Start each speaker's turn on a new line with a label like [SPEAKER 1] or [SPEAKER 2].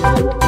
[SPEAKER 1] Thank